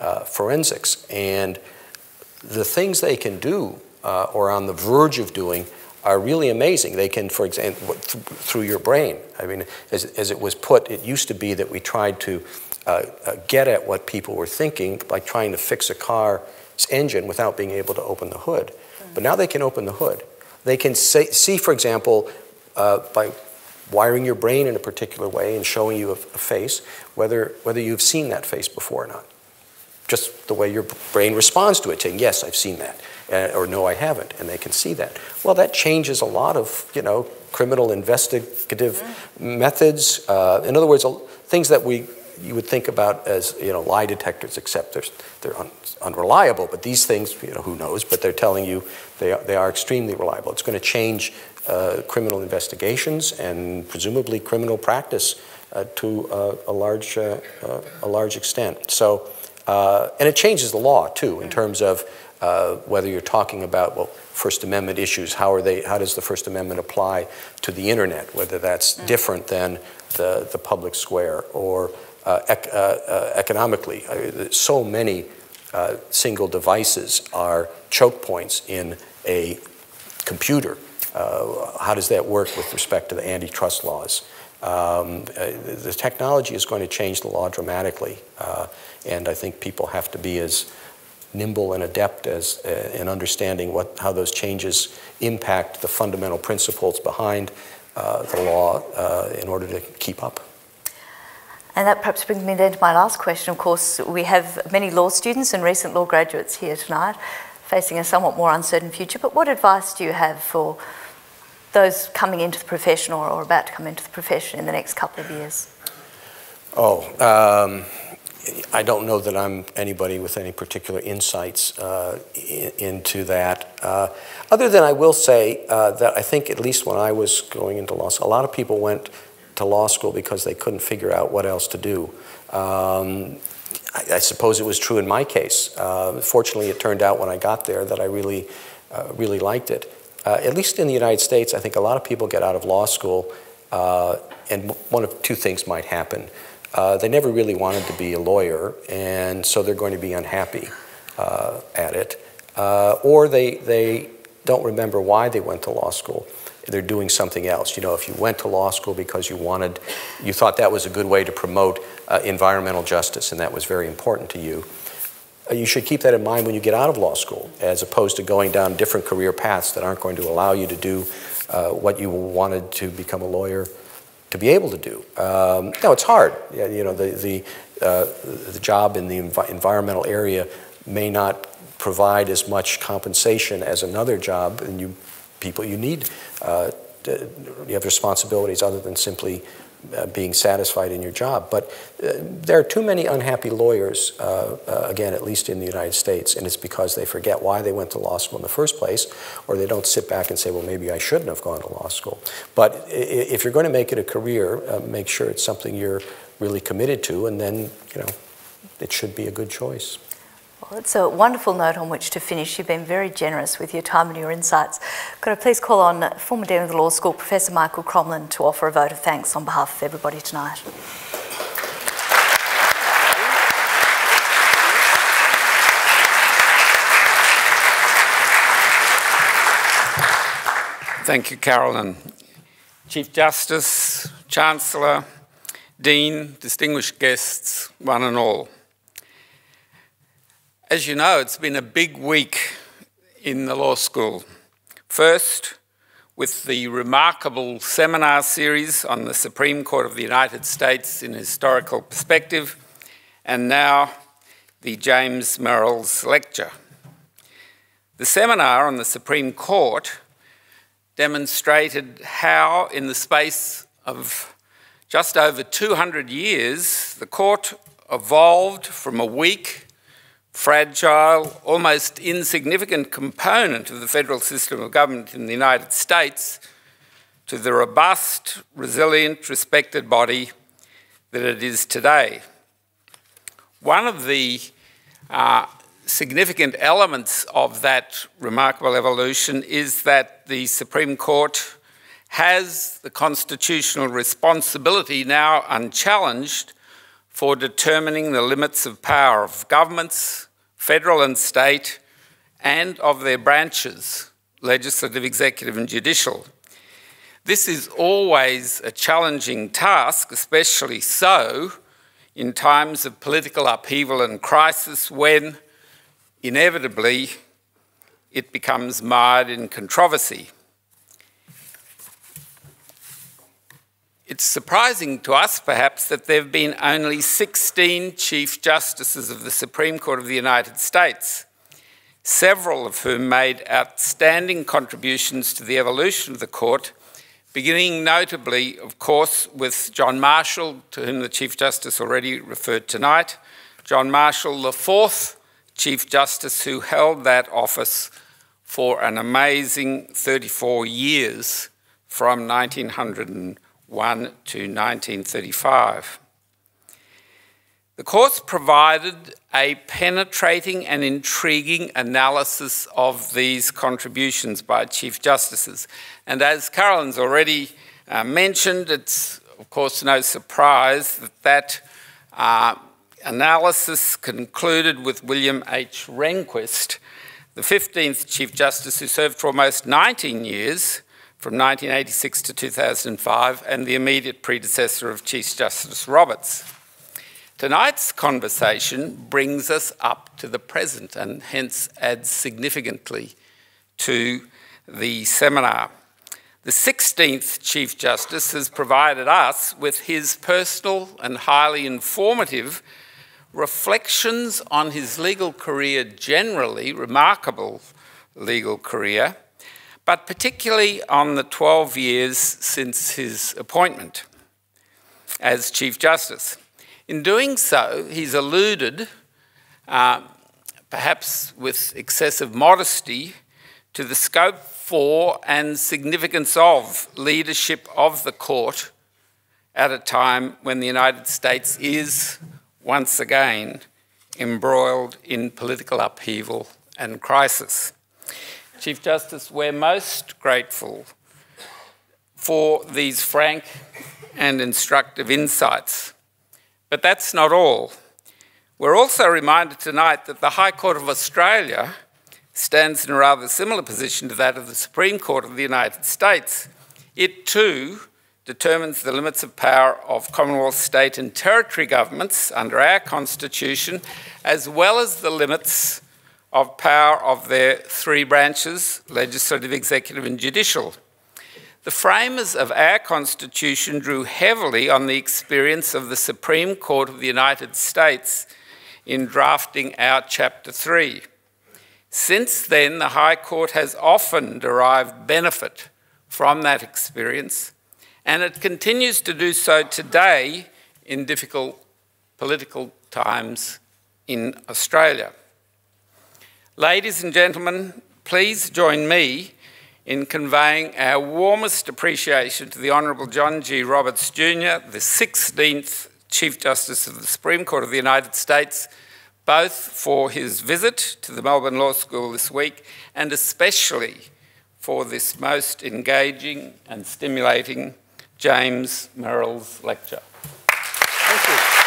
Speaker 3: uh, forensics. And the things they can do uh, or on the verge of doing are really amazing. They can, for example, th through your brain. I mean, as, as it was put, it used to be that we tried to uh, uh, get at what people were thinking by trying to fix a car's engine without being able to open the hood. But now they can open the hood. They can say, see, for example, uh, by wiring your brain in a particular way and showing you a, a, face, whether, whether you've seen that face before or not. Just the way your brain responds to it, saying, yes, I've seen that, uh, or no, I haven't, and they can see that. Well, that changes a lot of, you know, criminal investigative mm -hmm. methods. Uh, in other words, things that we you would think about as you know lie detectors, except they're, they're un, unreliable. But these things, you know, who knows? But they're telling you they are, they are extremely reliable. It's going to change uh, criminal investigations and presumably criminal practice uh, to uh, a large uh, uh, a large extent. So, uh, and it changes the law too in terms of whether you're talking about well. First Amendment issues, how are they, how does the First Amendment apply to the internet, whether that's mm. different than the, the public square or ec uh, uh, economically. so many single devices are choke points in a computer. how does that work with respect to the antitrust laws? Um, the technology is going to change the law dramatically, and I think people have to be as nimble and adept as uh, in understanding what, how those changes impact the fundamental principles behind uh, the law uh, in order to keep up.
Speaker 2: And that perhaps brings me then to my last question. Of course, we have many law students and recent law graduates here tonight facing a somewhat more uncertain future. But what advice do you have for those coming into the profession or, or about to come into the profession in the next couple of years?
Speaker 3: Oh, um, I don't know that I'm anybody with any particular insights uh, in, into that. Uh, other than I will say uh, that I think, at least when I was going into law school, a lot of people went to law school because they couldn't figure out what else to do. Um, I, I, suppose it was true in my case. Uh, fortunately, it turned out when I got there that I really, uh, really liked it. Uh, at least in the United States, I think a lot of people get out of law school uh, and one of two things might happen. Uh, they never really wanted to be a lawyer, and so they're going to be unhappy uh, at it. or they, they don't remember why they went to law school they're doing something else. You know, if you went to law school because you wanted, you thought that was a good way to promote uh, environmental justice and that was very important to you, uh, you should keep that in mind when you get out of law school, as opposed to going down different career paths that aren't going to allow you to do uh, what you wanted to become a lawyer to be able to do. Um, no, it's hard. You know, the, the, uh, the job in the env environmental area may not provide as much compensation as another job, and you people you need. Uh, you have responsibilities other than simply uh, being satisfied in your job. But uh, there are too many unhappy lawyers, uh, uh, again, at least in the United States, and it's because they forget why they went to law school in the first place, or they don't sit back and say, well, maybe I shouldn't have gone to law school. But if you're going to make it a career, uh, make sure it's something you're really committed to, and then, you know, it should be a good choice.
Speaker 2: Well, it's a wonderful note on which to finish. You've been very generous with your time and your insights. Could I please call on former Dean of the Law School, Professor Michael Crommelin, to offer a vote of thanks on behalf of everybody tonight.
Speaker 9: Thank you, Carolyn. Chief Justice, Chancellor, Dean, distinguished guests, one and all. As you know, it's been a big week in the law school. First, with the remarkable seminar series on the Supreme Court of the United States in historical perspective, and now the James Merralls Lecture. The seminar on the Supreme Court demonstrated how, in the space of just over 200 years, the court evolved from a weak, fragile, almost insignificant component of the federal system of government in the United States to the robust, resilient, respected body that it is today. One of the uh, significant elements of that remarkable evolution is that the Supreme Court has the constitutional responsibility now unchallenged for determining the limits of power of governments, federal and state, and of their branches, legislative, executive, and judicial. This is always a challenging task, especially so in times of political upheaval and crisis when inevitably it becomes mired in controversy. It's surprising to us, perhaps, that there have been only 16 Chief Justices of the Supreme Court of the United States, several of whom made outstanding contributions to the evolution of the court, beginning notably, of course, with John Marshall, to whom the Chief Justice already referred tonight, John Marshall, the fourth Chief Justice who held that office for an amazing 34 years from 1901 to 1935. The course provided a penetrating and intriguing analysis of these contributions by Chief Justices. And as Carolyn's already uh, mentioned, it's of course no surprise that that uh, analysis concluded with William H. Rehnquist, the 15th Chief Justice who served for almost 19 years, from 1986 to 2005, and the immediate predecessor of Chief Justice Roberts. Tonight's conversation brings us up to the present and hence adds significantly to the seminar. The 16th Chief Justice has provided us with his personal and highly informative reflections on his legal career generally, remarkable legal career, but particularly on the 12 years since his appointment as Chief Justice. In doing so, he's alluded, uh, perhaps with excessive modesty, to the scope for and significance of leadership of the court at a time when the United States is once again embroiled in political upheaval and crisis. Chief Justice, we're most grateful for these frank and instructive insights. But that's not all. We're also reminded tonight that the High Court of Australia stands in a rather similar position to that of the Supreme Court of the United States. It too determines the limits of power of Commonwealth, state and territory governments under our constitution, as well as the limits of power of their three branches, legislative, executive and judicial. The framers of our constitution drew heavily on the experience of the Supreme Court of the United States in drafting our Chapter 3. Since then, the High Court has often derived benefit from that experience and it continues to do so today in difficult political times in Australia. Ladies and gentlemen, please join me in conveying our warmest appreciation to the Honourable John G. Roberts Jr., the 16th Chief Justice of the Supreme Court of the United States, both for his visit to the Melbourne Law School this week and especially for this most engaging and stimulating James Merralls lecture. Thank you.